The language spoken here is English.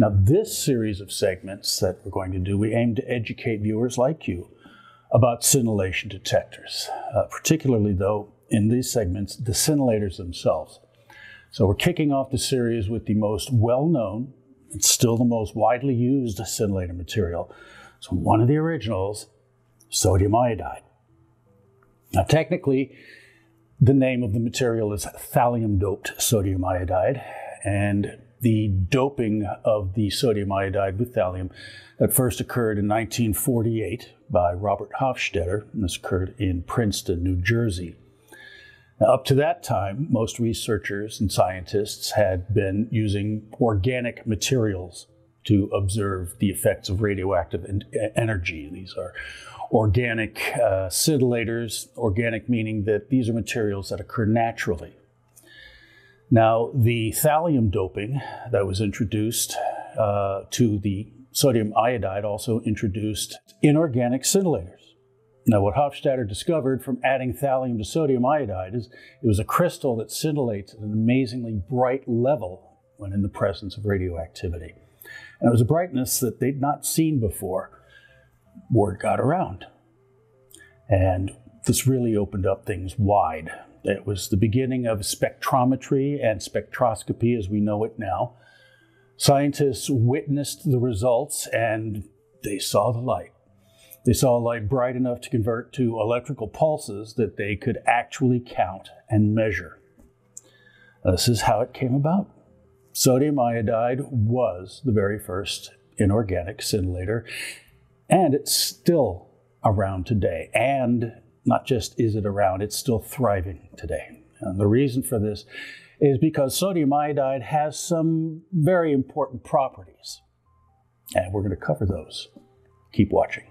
Now, this series of segments that we're going to do, we aim to educate viewers like you about scintillation detectors, uh, particularly, though, in these segments, the scintillators themselves. So, we're kicking off the series with the most well known and still the most widely used scintillator material. So, one of the originals, sodium iodide. Now, technically, the name of the material is thallium doped sodium iodide, and the doping of the sodium iodide with thallium that first occurred in 1948 by Robert Hofstadter, this occurred in Princeton, New Jersey. Now, up to that time, most researchers and scientists had been using organic materials to observe the effects of radioactive energy. These are organic uh, scintillators, organic meaning that these are materials that occur naturally now, the thallium doping that was introduced uh, to the sodium iodide also introduced inorganic scintillators. Now, what Hofstadter discovered from adding thallium to sodium iodide is it was a crystal that scintillates at an amazingly bright level when in the presence of radioactivity. And it was a brightness that they'd not seen before. Word got around. And this really opened up things wide it was the beginning of spectrometry and spectroscopy as we know it now. Scientists witnessed the results and they saw the light. They saw a light bright enough to convert to electrical pulses that they could actually count and measure. This is how it came about. Sodium iodide was the very first inorganic scintillator, and it's still around today. And not just is it around, it's still thriving today. And the reason for this is because sodium iodide has some very important properties. And we're going to cover those. Keep watching.